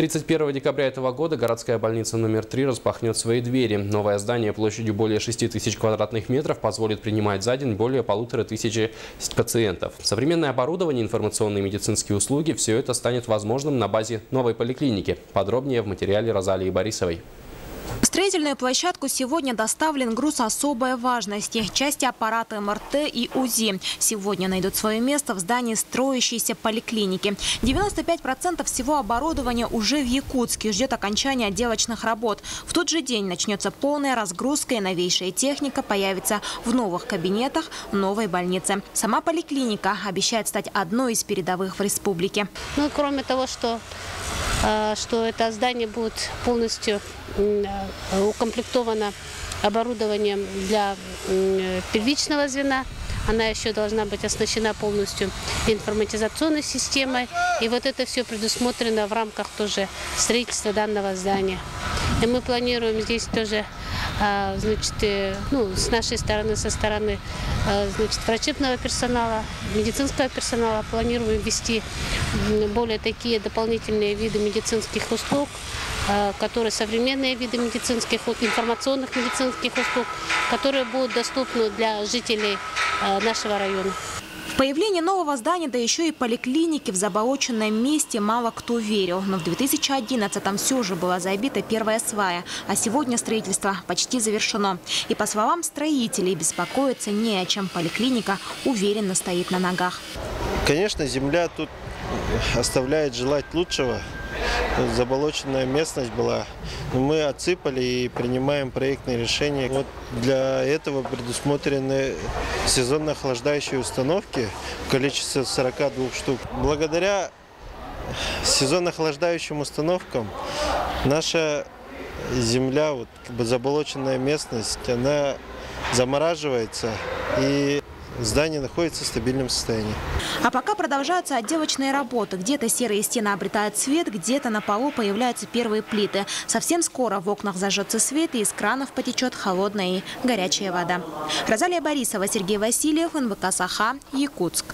31 декабря этого года городская больница номер 3 распахнет свои двери. Новое здание площадью более 6 тысяч квадратных метров позволит принимать за день более полутора тысячи пациентов. Современное оборудование, информационные медицинские услуги – все это станет возможным на базе новой поликлиники. Подробнее в материале Розалии Борисовой. Строительную площадку сегодня доставлен груз особой важности. Части аппарата МРТ и УЗИ сегодня найдут свое место в здании строящейся поликлиники. 95% всего оборудования уже в Якутске ждет окончания отделочных работ. В тот же день начнется полная разгрузка и новейшая техника появится в новых кабинетах новой больницы. Сама поликлиника обещает стать одной из передовых в республике. Ну, кроме того, что что это здание будет полностью э, укомплектовано оборудованием для первичного звена. Она еще должна быть оснащена полностью информатизационной системой. И вот это все предусмотрено в рамках тоже строительства данного здания. И мы планируем здесь тоже а, значит, э, ну, с нашей стороны, со стороны а, значит, врачебного персонала, медицинского персонала планируем ввести более такие дополнительные виды медицинских услуг, а, которые современные виды медицинских, информационных медицинских услуг, которые будут доступны для жителей нашего района. Появление нового здания, да еще и поликлиники в заболоченном месте мало кто верил. Но в 2011-м все же была забита первая свая, а сегодня строительство почти завершено. И по словам строителей, беспокоиться не о чем. Поликлиника уверенно стоит на ногах. Конечно, земля тут оставляет желать лучшего заболоченная местность была. Мы отсыпали и принимаем проектные решения. Вот для этого предусмотрены сезонно охлаждающие установки в количестве 42 штук. Благодаря сезонно охлаждающим установкам наша земля, вот, как бы заболоченная местность, она замораживается и здание находится в стабильном состоянии. А пока продолжаются отделочные работы. Где-то серые стены обретают цвет, где-то на полу появляются первые плиты. Совсем скоро в окнах зажжется свет и из кранов потечет холодная и горячая вода. Розалия Борисова, Сергей Васильев, НВК «Саха», Якутск.